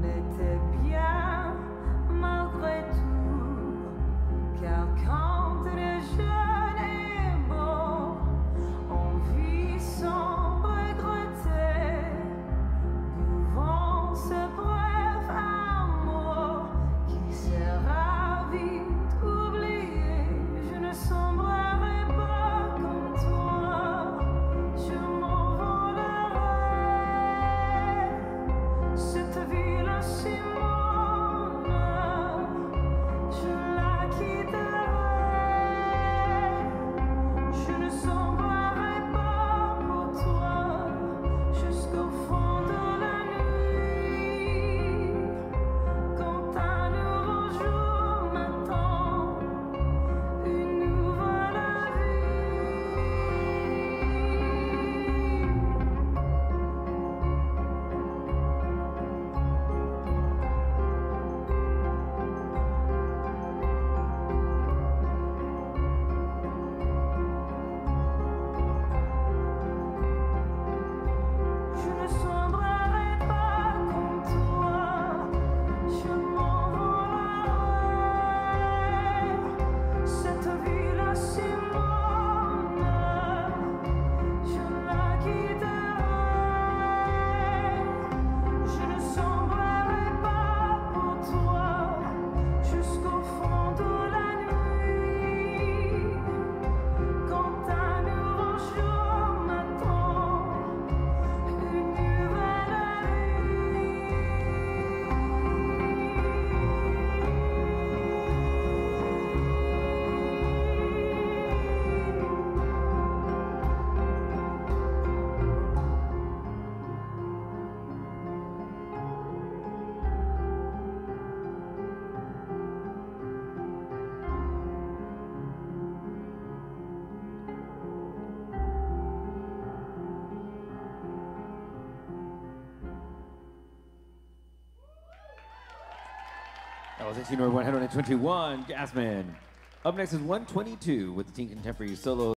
wanted to be That was 18 121, Jasmine. Up next is 122 with the Teen Contemporary Solo.